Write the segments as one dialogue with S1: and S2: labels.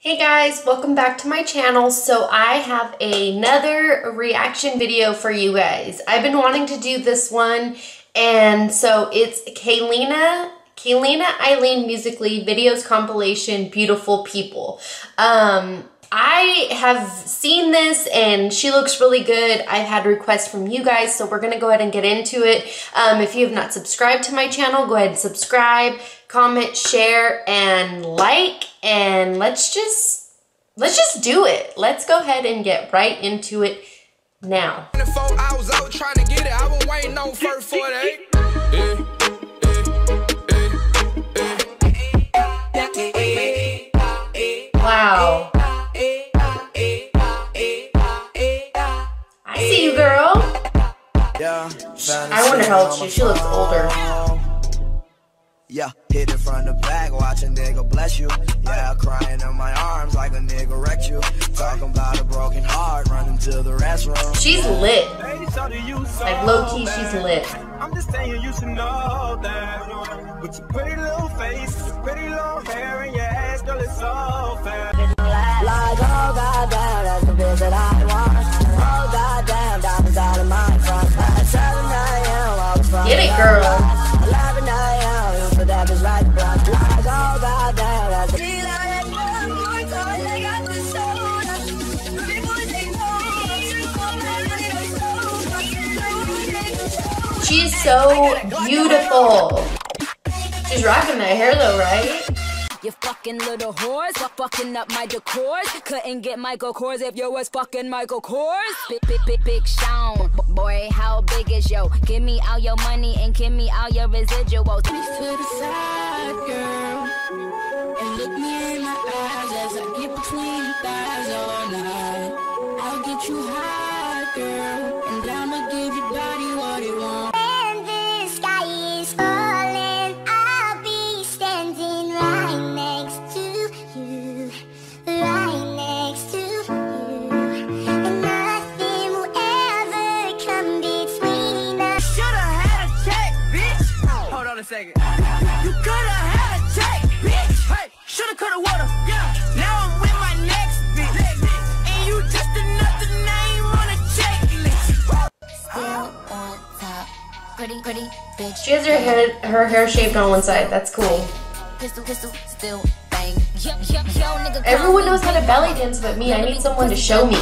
S1: Hey guys, welcome back to my channel. So I have another reaction video for you guys. I've been wanting to do this one and so it's Kaylina, Kaylina Eileen Musical.ly Videos Compilation Beautiful People. Um, I have seen this and she looks really good. I've had requests from you guys, so we're gonna go ahead and get into it. Um, if you have not subscribed to my channel, go ahead and subscribe, comment, share, and like, and let's just, let's just do it. Let's go ahead and get right into it now. Wow. I see you girl. I wonder how old she She looks older.
S2: Yeah, hit it from the back, watch a nigga bless you. Yeah, crying in my arms like a nigga wrecked you. Talking about a broken heart, running to the restroom.
S1: She's lit. Like low key, she's lit.
S2: I'm just saying you should know that. With your pretty little face, your pretty little hair, and your ass, girl, it's so fair. Like, oh, goddamn, that's the bitch that I want. Oh, goddamn, diamonds out of my front.
S1: Get it, girl. She's so beautiful. She's rocking that hair though, right?
S3: You fucking little whores, fucking up my decor. Couldn't get Michael Kors if you was fucking Michael Kors. Big, big, big, big Sean. Boy, how big is yo? Give me all your money and give me all your residuals.
S4: to the side, girl. And look me in my eyes as I get between your thighs all night. I'll get you high, girl. And I'ma give
S2: You coulda had a check, bitch. Hey, shoulda, coulda, woulda. Yeah. Now I'm with my next bitch. And you just another name on a checklist.
S3: Still on top. Pretty, pretty bitch.
S1: She has her hair, her hair shaped on one side. That's cool.
S3: Pistol, pistol, still bang.
S1: Everyone knows how to belly dance but me. I need someone to show me.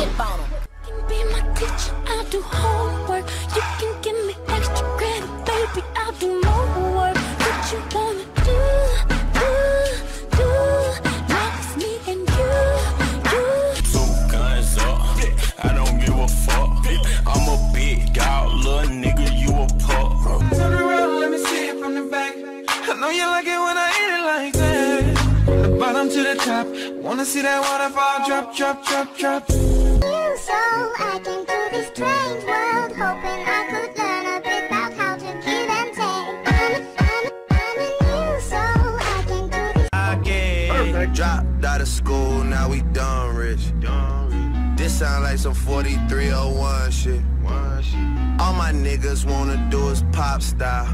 S2: Top. Wanna see that waterfall drop, drop, drop, drop.
S5: So I came to this strange world, hoping I could learn a bit about how to give and take. I'm, I'm, I'm a new soul. I came to this. I
S2: get dropped out of school, now we done rich. This sound like some 4301 shit. All my niggas wanna do is pop style.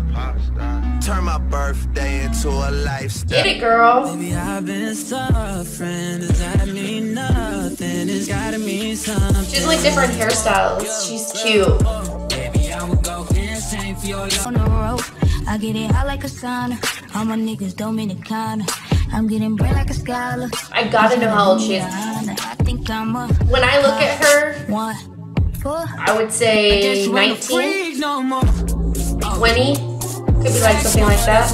S2: Turn my birthday into a lifestyle.
S1: Get it, girl.
S4: Baby, I've been suffering. Does that mean nothing? It's gotta mean something.
S1: She's like different hairstyles. She's cute.
S4: Baby, I would go insane for your on the road. I get it out like a sauna. All my niggas Dominicana. I'm getting brain like a scholar.
S1: I gotta know how old she is. Think I'm a when I look at her, one, I would say 19, 20. Could be like something like that.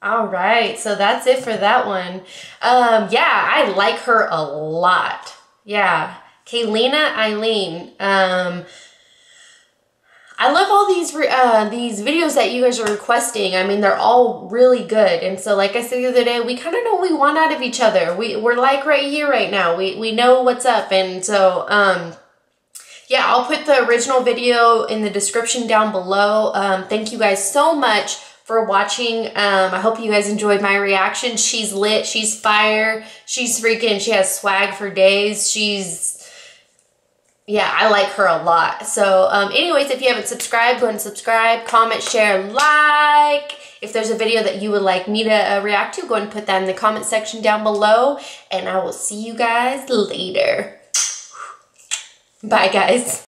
S1: All right, so that's it for that one. Um, yeah, I like her a lot. Yeah, Kaylina Eileen. Um, I love all these uh, these videos that you guys are requesting. I mean, they're all really good. And so, like I said the other day, we kind of know what we want out of each other. We, we're like right here, right now. We, we know what's up. And so, um, yeah, I'll put the original video in the description down below. Um, thank you guys so much for watching. Um, I hope you guys enjoyed my reaction. She's lit. She's fire. She's freaking. She has swag for days. She's yeah, I like her a lot. So, um, anyways, if you haven't subscribed, go ahead and subscribe, comment, share, like. If there's a video that you would like me to uh, react to, go ahead and put that in the comment section down below. And I will see you guys later. Bye, guys.